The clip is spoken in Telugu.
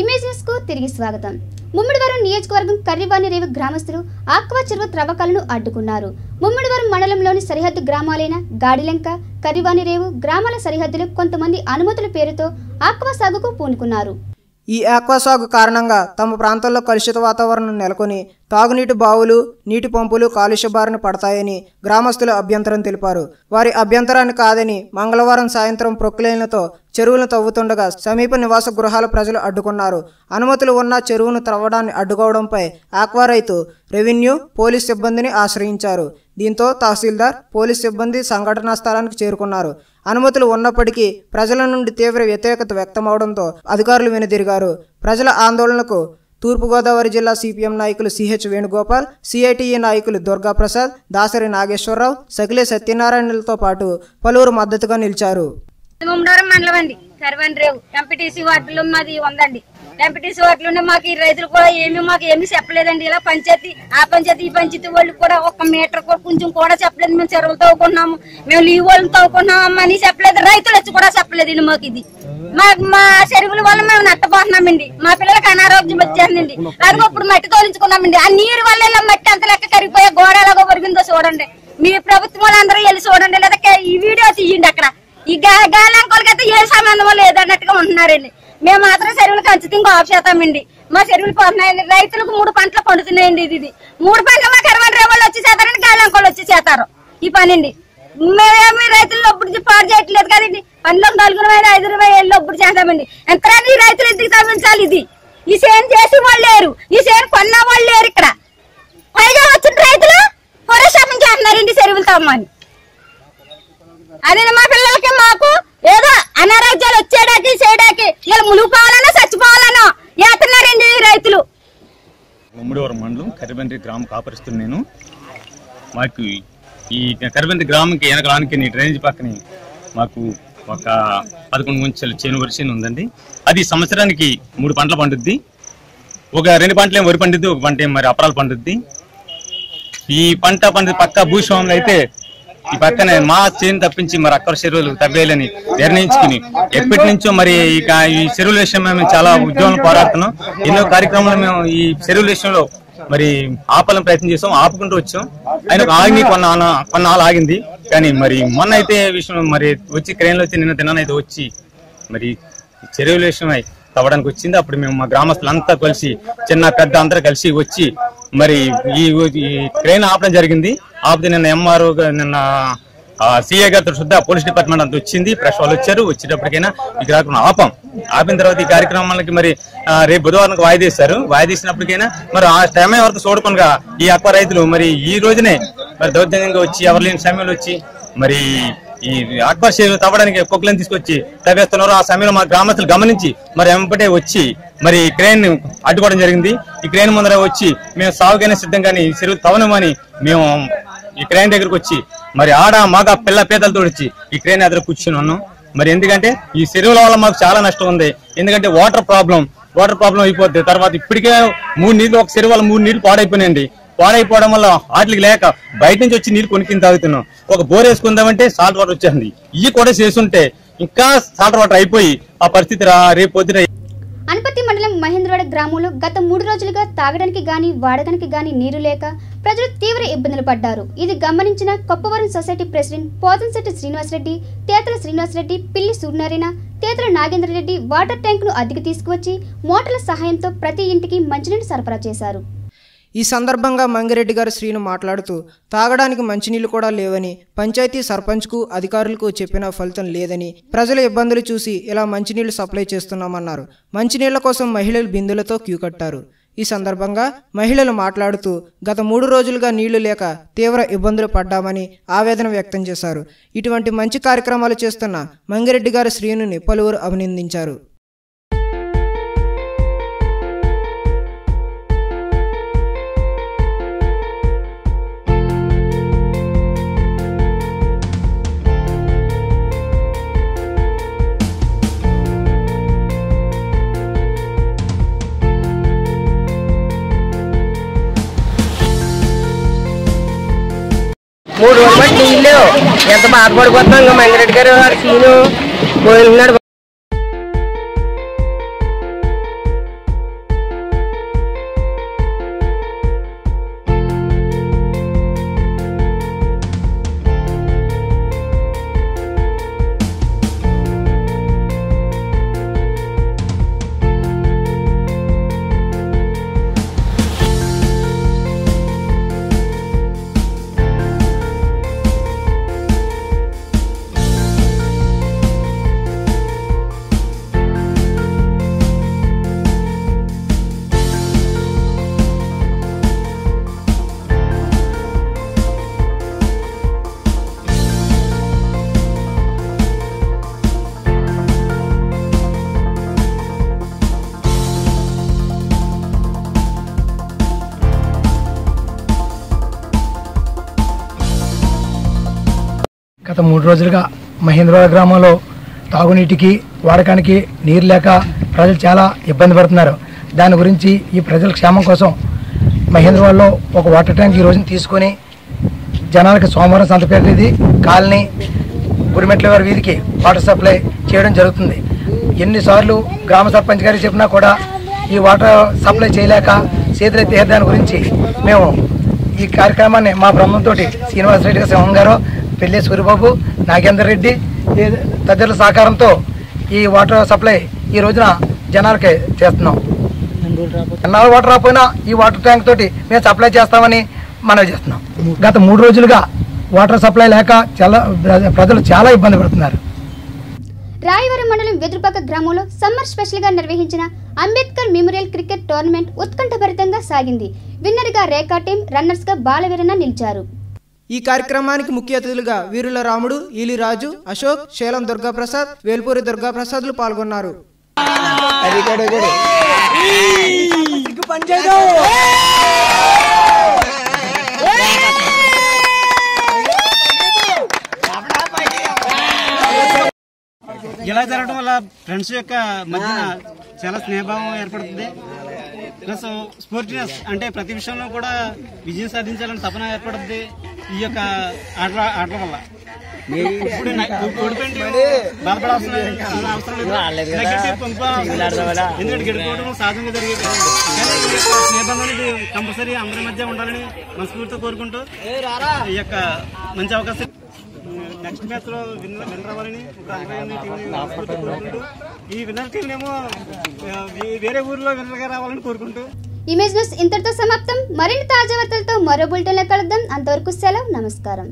ఇమేజెస్కు తిరిగి స్వాగతం. ముమ్మిడివరం నియోజకవర్గం కర్రివాణి రేవు గ్రామస్తులు ఆక్వా చెరువు త్రవ్వకాలను అడ్డుకున్నారు. ముమ్మిడివరం మండలంలోని సరిహద్దు గ్రామాలైన గాడిలంక కర్రివాణి రేవు గ్రామాల సరిహద్దులు కొంతమంది అనుమతుల పేరుతో ఆక్వా సాగుకు పూనుకున్నారు. ఈ ఆక్వా సాగు కారణంగా తమ ప్రాంతంలో కలుషిత వాతావరణం నెలకొని తాగునీటి బావులు నీటి పంపులు కాలుష్య బారిన పడతాయని గ్రామస్తులు అభ్యంతరం తెలిపారు. వారి అభ్యంతరాన్ని కాదని మంగళవారం సాయంత్రం ప్రొక్లైన్లతో చెరువులను తవ్వుతుండగా సమీప నివాస గృహాల ప్రజలు అడ్డుకున్నారు. అనుమతులు ఉన్న చెరువును త్రవ్వడాన్ని అడ్డుకోవడంపై ఆక్వా రైతు రెవెన్యూ పోలీస్ సిబ్బందిని ఆశ్రయించారు. దీంతో తహసీల్దార్ పోలీస్ సిబ్బంది సంఘటనా స్థలానికి చేరుకున్నారు. అనుమతులు ఉన్నప్పటికీ ప్రజల నుండి తీవ్ర వ్యతిరేకత వ్యక్తమవడంతో అధికారులు వెనుదిరిగారు. ప్రజల ఆందోళనకు తూర్పుగోదావరి జిల్లా సిపిఎం నాయకులు సిహెచ్ వేణుగోపాల్ సిఐటిఈ నాయకులు దుర్గాప్రసాద్ దాసరి నాగేశ్వరరావు సకిలే సత్యనారాయణలతో పాటు పలువురు మద్దతుగా నిలిచారు. మండలం అండి. కరివన్ రేవు. ఎంపీటీసీ వార్డులో మాది ఉందండి ఎంపీటీసీ వార్డులోనే మాకు ఈ రైతులు కూడా ఏమి మాకు ఏమి చెప్పలేదండి. ఇలా పంచాయతీ ఆ పంచాయతీ ఈ పంచాయతీ వాళ్ళు కూడా ఒక మీటర్ కూడా కొంచెం కూడా చెప్పలేదు. మేము చెరువులు తవ్వుకున్నాము. మేము లీవ్ వాళ్ళని తవ్వుకున్నాము అని చెప్పలేదు. రైతులు వచ్చి కూడా చెప్పలేదండి మాకు ఇది. మా మా చెరువుల వల్ల మేము నట్టపోతున్నామండి మా పిల్లలకి అనారోగ్యం వచ్చేసిందండి. అదిగో ఇప్పుడు మట్టి తోలించుకున్నామండి. ఆ నీరు వల్ల ఇలా మట్టి అంత లెక్క కరిగిపోయే గోడ ఎలాగో ఒరిగిందో చూడండి. మీ ప్రభుత్వం వాళ్ళందరూ వెళ్ళి చూడండి. లేదా ఈ వీడియో తీయండి అక్కడ. ఈ గా- గాలంకోలకైతే ఏ సంబంధం లేదన్నట్టుగా ఉంటున్నారండి. మేము మాత్రం చెరువులు కంచితే ఇంకో ఆఫ్ చేస్తామండి. మా చెరువులు పోతున్నాయండి. రైతులకు మూడు పంటలు పండుతున్నాయండి ఇది ఇది. మూడు పంటలు మాకు ఇరవై రేవాళ్ళు వచ్చి చేస్తారండి గాలంకోలు వచ్చి చేస్తారు. ఈ పని అండి మేమేమి రైతులు ఒప్పుడు పాడు చేయట్లేదు కదండి. పనిలో నలుగురు వేల ఐదు వేలు ఒప్పుడు చేస్తామండి. ఎంతరాని ఈ రైతులు ఎందుకు తగ్గించాలి ఇది? ఈ సేను చేసి వాళ్ళు లేరు. ఈ సేను కొన్న వాళ్ళు లేరు ఇక్కడ. పైగా వచ్చిన రైతులు పొరశాపం చేస్తున్నారండి చెరువులు తమ్మని అదే మా పిల్లలకి మాకు ఏదో అనారోగ్యాలు వచ్చేడాకి చేయడానికి ఇలా మునిగిపోవాలనో చచ్చిపోవాలనో ఏతున్నారండి రైతులు? ముమ్మడివరం మండలం కరిబండ్రి గ్రామ కాపరిస్తుంది నేను. మాకు ఈ కరిబండ్రి గ్రామంకి వెనకడానికి నీ డ్రైనేజ్ పక్కనే మాకు ఒక పదకొండు గుంచెల చేను వరిసేను ఉందండి. అది సంవత్సరానికి మూడు పంటలు పండుద్ది. ఒక రెండు పంటలు ఏం వరి పండుద్ది ఒక పంట ఏం మరి అపరాలు పండుద్ది. ఈ పంట పండు పక్క భూస్వాములు అయితే ఈ పక్కనే మా చేను తప్పించి మరి అక్కడ చెరువులు తవ్వేయాలని నిర్ణయించుకుని ఎప్పటి నుంచో మరి ఇక ఈ చెరువుల విషయం మేము చాలా ఉద్యోగం పోరాడుతున్నాం. ఎన్నో కార్యక్రమాలు మేము ఈ చెరువుల విషయంలో మరి ఆపాలని ప్రయత్నం చేసాం ఆపుకుంటూ వచ్చాం. ఆయన ఆగి కొన్నాళ్ళ కొన్నాళ్ళు ఆగింది. కానీ మరి మొన్న అయితే విషయం మరి వచ్చి క్రేన్లో వచ్చి నిన్న తిన్నానైతే వచ్చి మరి చెరువుల విషయమై తవ్వడానికి వచ్చింది. అప్పుడు మేము మా గ్రామస్తులంతా కలిసి చిన్న పెద్ద అందరూ కలిసి వచ్చి మరి ఈ ట్రైన్ క్రెయిన్ ఆపడం జరిగింది. ఆపితే నిన్న ఎంఆర్ఓ నిన్న సీఏ గారితో శుద్ధ పోలీస్ డిపార్ట్మెంట్ అంతా వచ్చింది. ప్రెస్ వాళ్ళు వచ్చారు. వచ్చేటప్పటికైనా ఈ కార్యక్రమం ఆపం. ఆపిన తర్వాత ఈ కార్యక్రమాలకి మరి రేపు బుధవారం వాయిదేశారు. వాయిదేసినప్పటికైనా మరి ఆ సమయం వరకు చూడకుండా ఈ అక్వ రైతులు మరి ఈ రోజునే మరి దౌర్జన్యంగా వచ్చి ఎవరు లేని సమయంలో వచ్చి మరి ఈ ఆక్వాషేర్ తవ్వడానికి కుక్కలను తీసుకొచ్చి తవ్వేస్తున్నారు ఆ సమయంలో మా గ్రామస్తులు గమనించి మరి వెంపటే వచ్చి మరి క్రేన్ అడ్డుకోవడం జరిగింది. ఈ క్రేన్ ముందర వచ్చి మేము సాగుగానే సిద్ధంగానే ఈ చెరువు తవ్వనమని మేము ఈ క్రేన్ దగ్గరకు వచ్చి మరి ఆడ మగ పిల్ల పేదలతో వచ్చి ఈ క్రేన్ ఎదురు కూర్చుని ఉన్నాం. మరి ఎందుకంటే ఈ చెరువుల వల్ల మాకు చాలా నష్టం ఉంది. ఎందుకంటే వాటర్ ప్రాబ్లం వాటర్ ప్రాబ్లం అయిపోద్ది తర్వాత ఇప్పటికే మూడు నీళ్ళు ఒక చెరువు వల్ల మూడు నీళ్ళు పాడైపోయినాయండి. పాడైపోవడం వల్ల వాటికి లేక బయట నుంచి వచ్చి నీళ్ళు కొనుక్కిని తాగుతున్నాం. ఒక బోర్ వేసుకుందామంటే సాల్ట్ వాటర్ వచ్చేసింది. ఇవి కూడా చేస్తుంటే ఇంకా సాల్ట్ వాటర్ అయిపోయి ఆ పరిస్థితి రా రేపు పొద్దున మండలం మహేంద్రవాడ గ్రామంలో గత మూడు రోజులుగా తాగడానికి గాని వాడడానికి గాని నీరు లేక ప్రజలు తీవ్ర ఇబ్బందులు పడ్డారు. ఇది గమనించిన Koppavaram society president Pothamsetti Srinivasareddy Tetala Srinivasareddy Pilli Suryanarayana Tetala Nagendra Reddy water ట్యాంకును అద్దెకు తీసుకువచ్చి మోటార్ల సహాయంతో ప్రతి ఇంటికి మంచినీరు సరఫరా చేశారు. ఈ సందర్భంగా మంగిరెడ్డి గారు శ్రీను మాట్లాడుతూ తాగడానికి మంచినీళ్ళు కూడా లేవని పంచాయతీ సర్పంచ్కు అధికారులకు చెప్పిన ఫలితం లేదని ప్రజల ఇబ్బందులు చూసి ఇలా మంచినీళ్ళు సప్లై చేస్తున్నామన్నారు. మంచినీళ్ళ కోసం మహిళలు బిందులతో క్యూ కట్టారు. ఈ సందర్భంగా మహిళలు మాట్లాడుతూ గత మూడు రోజులుగా నీళ్ళు లేక తీవ్ర ఇబ్బందులు పడ్డామని ఆవేదన వ్యక్తం చేశారు. ఇటువంటి మంచి కార్యక్రమాలు చేస్తున్న మంగిరెడ్డి గారు శ్రీనుని పలువురు అభినందించారు. మూడు రోజులు బట్టి నీళ్ళు ఎంత బాధపడిపోతున్నాం ఇంకా మంగిరెడ్డి గారు వాడు సీను. పోయినాడు గత మూడు రోజులుగా మహేంద్రవాడ గ్రామంలో తాగునీటికి వాడకానికి నీరు లేక ప్రజలు చాలా ఇబ్బంది పడుతున్నారు. దాని గురించి ఈ ప్రజల క్షేమం కోసం మహేంద్రవాడలో ఒక వాటర్ ట్యాంక్ ఈ రోజున తీసుకొని జనాలకు సోమవారం సంతపేటది కాలనీ గురిమెట్ల వారి వీధికి వాటర్ సప్లై చేయడం జరుగుతుంది. ఎన్నిసార్లు గ్రామ సర్పంచ్ గారికి చెప్పినా కూడా ఈ వాటర్ సప్లై చేయలేక చేతులెత్తే దాని గురించి మేము ఈ కార్యక్రమాన్ని మా బ్రహ్మంతో శ్రీనివాసరెడ్డి గారు సింహం గారు పెళ్ళి సూర్యబాబు నాగేందర్ రెడ్డి తదితరుల సహకారంతో ఈ వాటర్ సప్లై ఈ రోజున జనాలకి చేస్తున్నాం. ఎన్నాళ్ళు వాటర్ రాకపోయినా ఈ వాటర్ ట్యాంక్ తోటి మేము సప్లై చేస్తామని మనవి చేస్తున్నాం. గత మూడు రోజులుగా వాటర్ సప్లై లేక చాలా ప్రజలు చాలా ఇబ్బంది పడుతున్నారు. రాయవరం మండలం వెదురుపాక గ్రామంలో సమ్మర్ స్పెషల్గా నిర్వహించిన అంబేద్కర్ మెమోరియల్ క్రికెట్ టోర్నమెంట్ ఉత్కంఠభరితంగా సాగింది. విన్నర్గా రేఖా టీం రన్నర్స్గా బాలవీరన్న నిలిచారు. ఈ కార్యక్రమానికి ముఖ్య అతిథులుగా వీరుల రాముడు ఈలి రాజు అశోక్ శేలం దుర్గాప్రసాద్ వేల్పూరి దుర్గాప్రసాద్లు పాల్గొన్నారు. ఇలా జరగడం వల్ల ఫ్రెండ్స్ యొక్క మధ్యన చాలా స్నేహభావం ఏర్పడుతుంది. ప్లస్ స్పోర్టినెస్ అంటే ప్రతి విషయంలో కూడా విజయం సాధించాలని తపన ఏర్పడుతుంది ఈ యొక్క ఆటల ఆటల వల్ల. ఇప్పుడు నా- ఓడిపోయింది బాధపడాల్సిన అవసరం లేదు. నెగటివ్ పంపాల్సిన ఎందుకంటే గెలుపుకోవడం సహజంగా జరిగేది కానీ ఈ యొక్క స్నేహబంధం అనేది కంపల్సరీ అందరి మధ్య ఉండాలని మనస్ఫూర్తితో కోరుకుంటూ ఈ యొక్క మంచి అవకాశం నెక్స్ట్ మ్యాచ్లో విన్నర్ విన్నర్ అవ్వాలని కోరుకుంటూ ఈ విన్నర్ టీం ఏమో వేరే ఊర్లో విన్నర్గా రావాలని కోరుకుంటూ. ఇమేజ్ న్యూస్ ఇంతటితో సమాప్తం. మరిన్ని తాజా వార్తలతో మరో బులెటిన్లో కలుద్దాం. అంతవరకు సెలవు నమస్కారం.